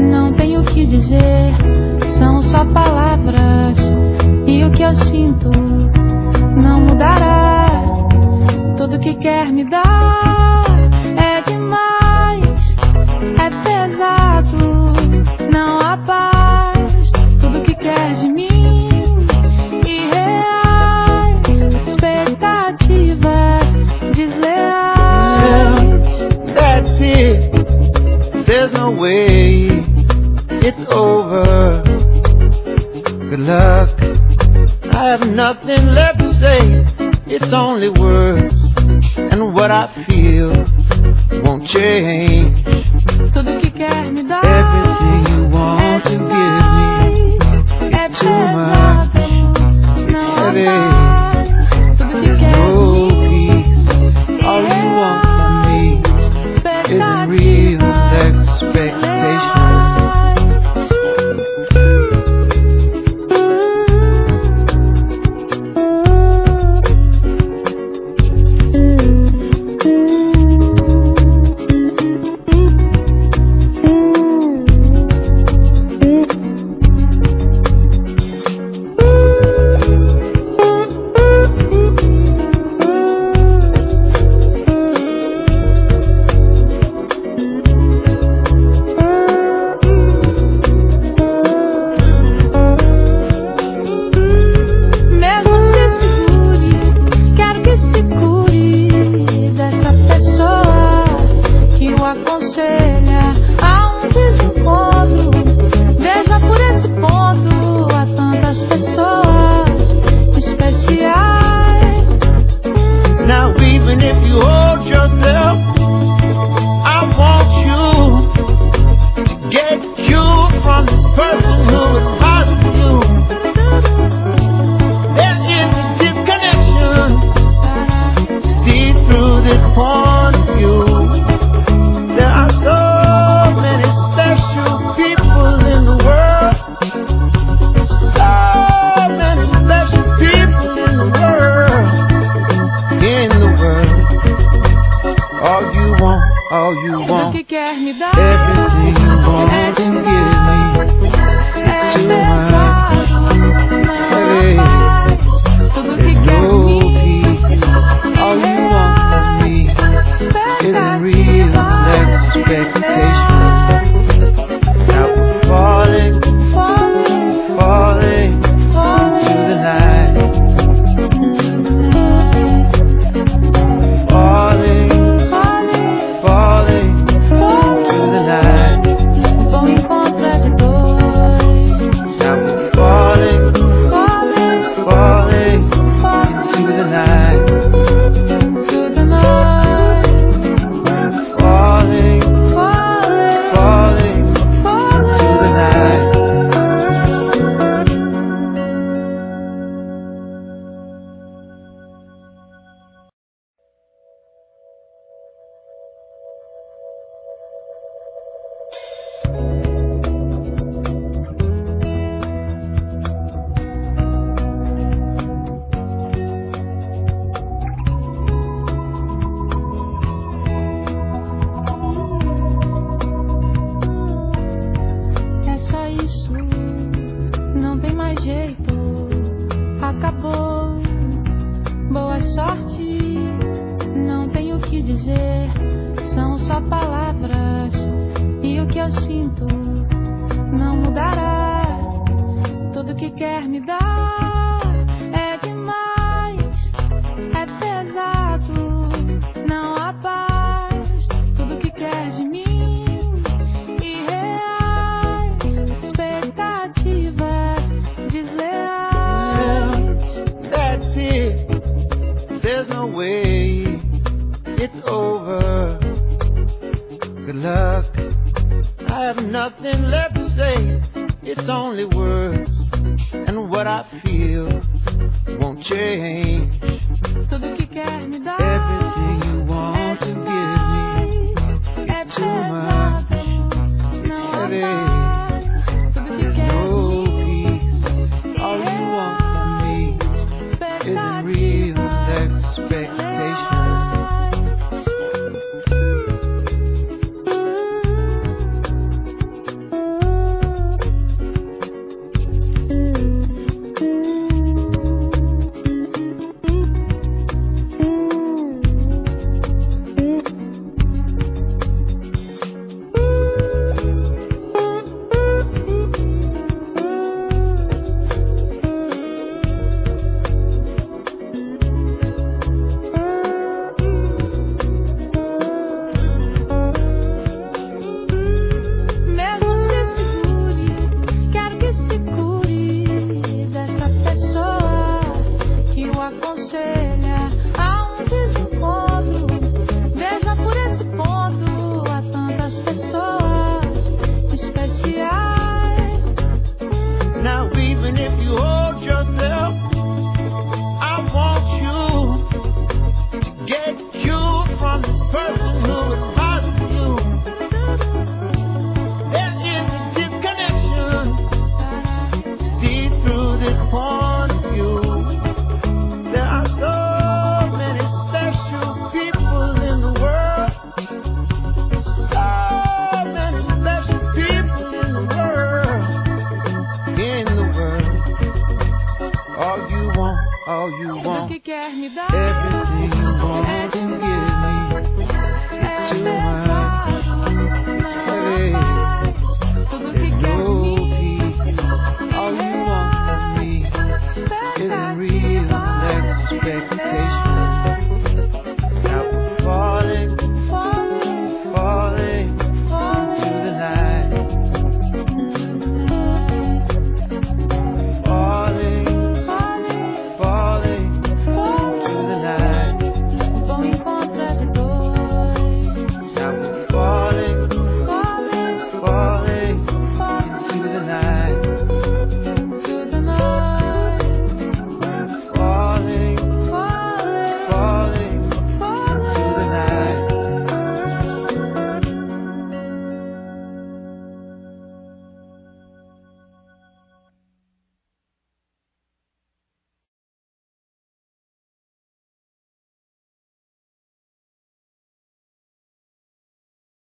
não tenho o que dizer, são só palavras. E o que eu sinto não mudará. Tudo que quer me dar é demais, é pesado. there's no way it's over. Good luck. I have nothing left to say. It's only words and what I feel won't change. everything you want. to. dizer são só palavras e o que eu sinto não mudará. Tudo que quer me dar. I have nothing left to say. It's only words and what I feel won't change. Everything you want to give me, it's too much. you want. Everything you want.